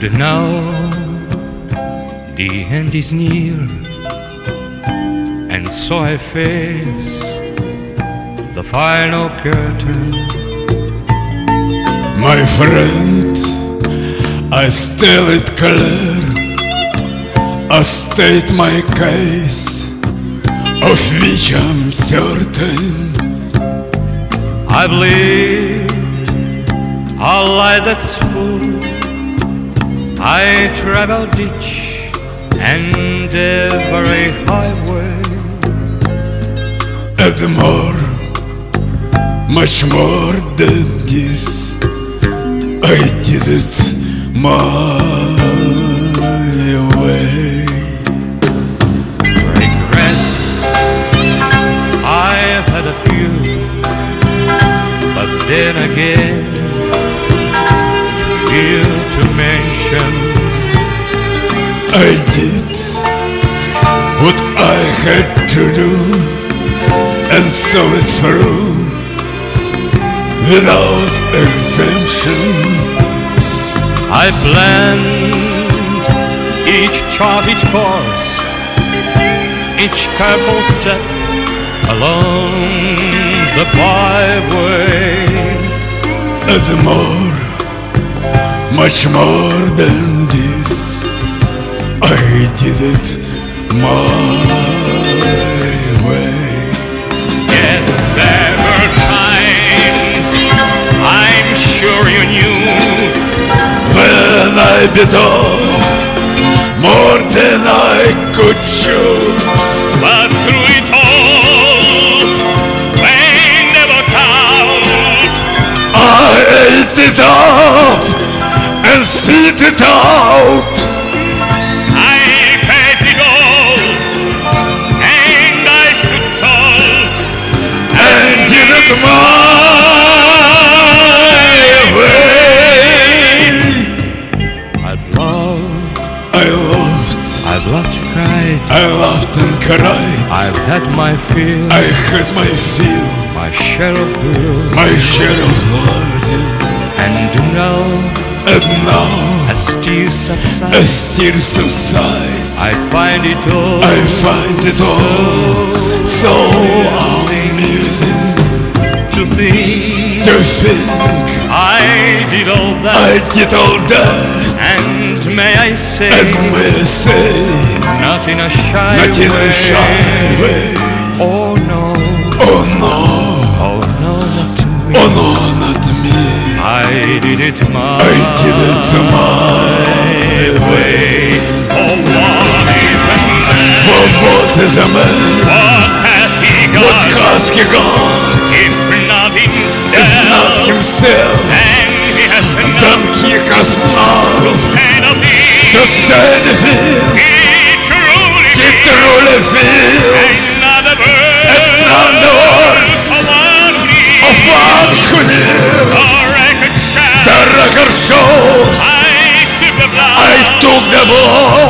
And now the end is near, and so I face the final curtain. My friend, I still it clear. I state my case, of which I'm certain. I've lived a lie that's full. I traveled each and every highway. And the more, much more than this, I did it my way. Regrets, I've had a few, but then again, mention. I did what I had to do and saw it through without exemption. I planned each chart, each course, each careful step along the byway. And the more, much more than this, I did it my way. Yes, there were times I'm sure you knew When I bit off more than I could chew. But through it all, they never count. I ate it up spit it out. I paid it all, and I should tell. and did it my way. I've loved, I loved, I've loved, cried. I laughed and cried. I've had my fill, I had my fill, my share of blue, my share of losing, and now and now as tears subside, as tears subside, I find it all. I find it all so amusing to think to think I did all that, I did all that, and may I say, and may I say, not in a shy not in a shy way. Oh no, Oh no, oh no, not to me. oh no, not me. I did it my what is a man? What has he got? What has he got? If not himself, If not himself, and he has then enough he has none said of to feels. He truly He truly feels another bird, another words of one who of needs one who lives. a record The record shows I took the blood. I took the blow